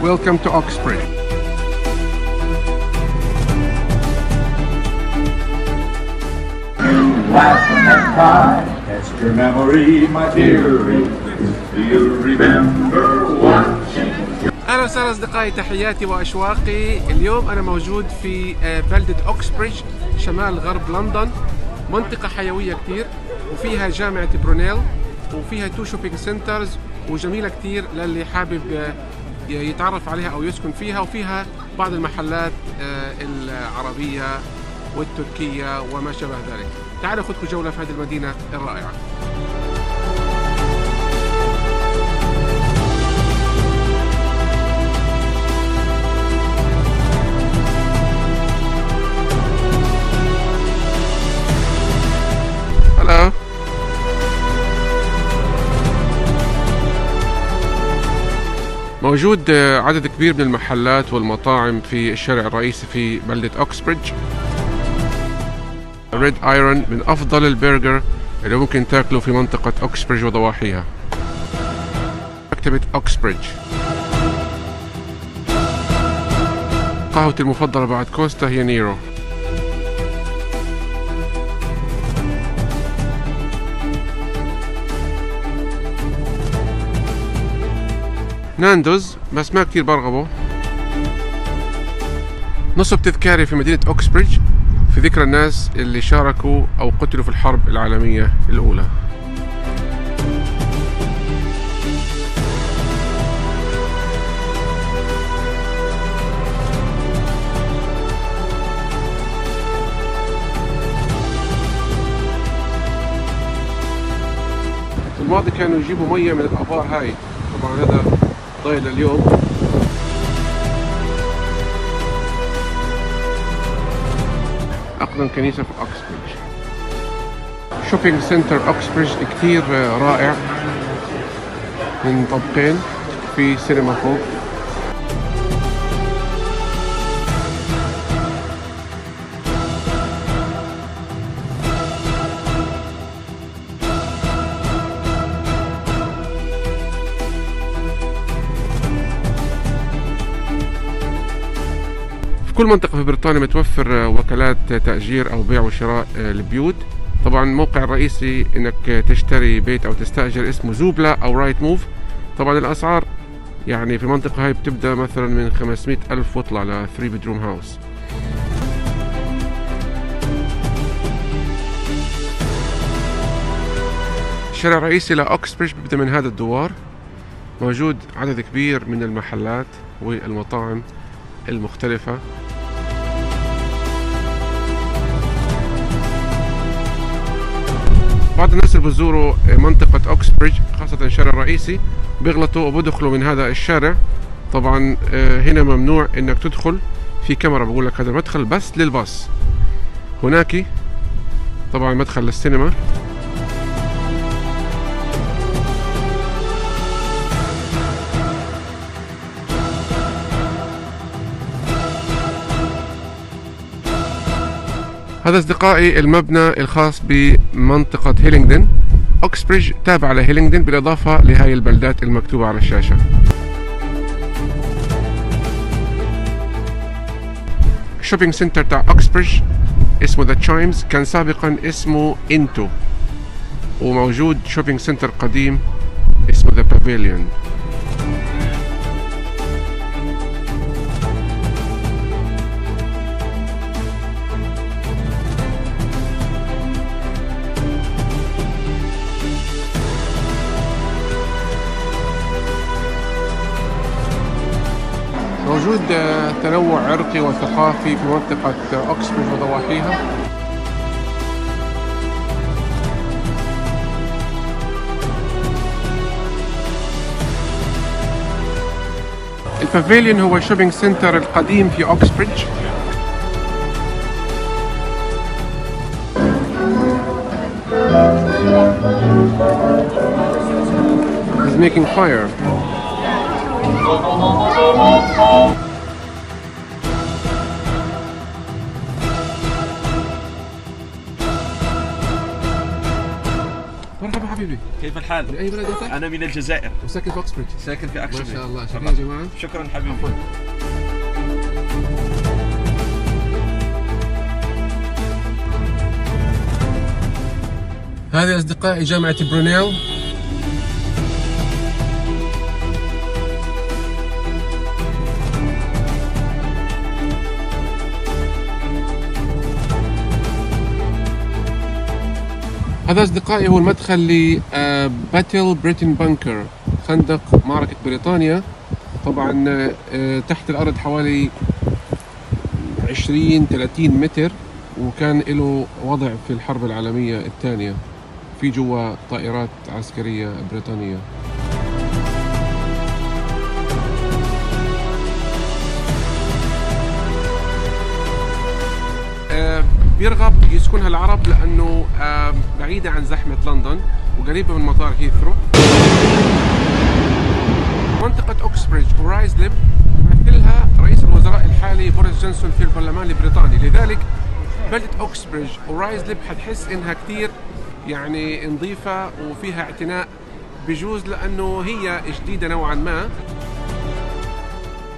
Welcome to Oxbridge. laugh and cry. Test your memory, my dearie. Do you remember watching? أهلا وسهلا أصدقائي تحياتي وأشواقي اليوم أنا موجود في آه، بلدة أوكسبريدج شمال غرب لندن منطقة حيوية كتير وفيها جامعة برونيل وفيها two shopping centres وجميلة كتير للي حابب آه، يتعرف عليها أو يسكن فيها وفيها بعض المحلات آه، العربية والتركية وما شابه ذلك. تعالوا آخذكم جولة في هذه المدينة الرائعة. موجود عدد كبير من المحلات والمطاعم في الشارع الرئيسي في بلدة أوكسبريدج. Red Iron من أفضل البرجر اللي ممكن تاكله في منطقة أوكسبريدج وضواحيها. مكتبة أوكسبريدج. قهوتي المفضلة بعد Costa هي نيرو. ناندوز بس ما كتير برغبه نصب تذكاري في مدينة أوكسبريدج في ذكرى الناس اللي شاركوا أو قتلوا في الحرب العالمية الأولى. الماضي كانوا يجيبوا مية من الآبار هاي. طبعا هذا ضايل اليوم. أقدم كنيسة في أكسبريدج shopping centre أكسبريدج كتير رائع. من طابقين في سينما فوق. كل منطقة في بريطانيا متوفر آه، وكالات تأجير أو بيع وشراء آه، البيوت طبعا الموقع الرئيسي إنك تشتري بيت أو تستأجر اسمه Zoopla أو Rightmove. طبعا الأسعار يعني في المنطقة هاي بتبدأ مثلا من 500 ألف واطلع ل 3 bedroom house الشارع الرئيسي لأوكسبريدج بيبدأ من هذا الدوار. موجود عدد كبير من المحلات والمطاعم المختلفة. بعض الناس اللي بزوروا منطقة أوكسبريدج خاصة الشارع الرئيسي بيغلطوا وبدخلوا من هذا الشارع. طبعا آه، هنا ممنوع إنك تدخل في كاميرا بقول لك هذا مدخل بس للباص. هناك طبعا مدخل للسينما. هذا أصدقائي المبنى الخاص بمنطقة هيلينغدن أوكسبريدج تابع لهيلينغدن بالإضافة لهاي البلدات المكتوبة على الشاشة. shopping centre تاع أوكسبريدج اسمه The Chimes كان سابقا اسمه intu وموجود shopping centre قديم اسمه The Pavilion موجود آه، تنوع عرقي وثقافي في منطقة أوكسبريدج وضواحيها ال Pavilion هو ال shopping centre القديم في أوكسبريدج He's making fire. مرحبا حبيبي. كيف الحال؟ من أي بلد أنت؟ أنا من الجزائر. وساكن في اوكسبريدج ساكن في ما اكشن شاء الله. شكرا يا جماعة. شكرا حبيبي. عفوا. هذه أصدقائي جامعة برونيل هذا أصدقائي هو المدخل ل Battle of Britain Bunker خندق معركة بريطانيا. طبعا آه، تحت الأرض حوالي 20 30 متر وكان له وضع في الحرب العالمية الثانية في جوا طائرات عسكرية بريطانية. بيرغب يسكنها العرب لأنه آه، بعيدة عن زحمة لندن وقريبة من مطار هيثرو. منطقة أوكسبريدج ورايزليب يمثلها رئيس الوزراء الحالي بوريس جونسون في البرلمان البريطاني. لذلك بلدة أوكسبريدج ورايزليب حتحس إنها كتير يعني نظيفة وفيها اعتناء بجوز لأنه هي جديدة نوعا ما.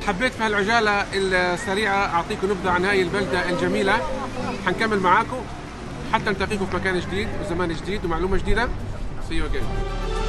حبيت في هالعجالة السريعة أعطيكم نبذة عن هاي البلدة الجميلة. حنكمل معاكم. حتى نلتقيكم في مكان جديد وزمان جديد جديدة. See you again.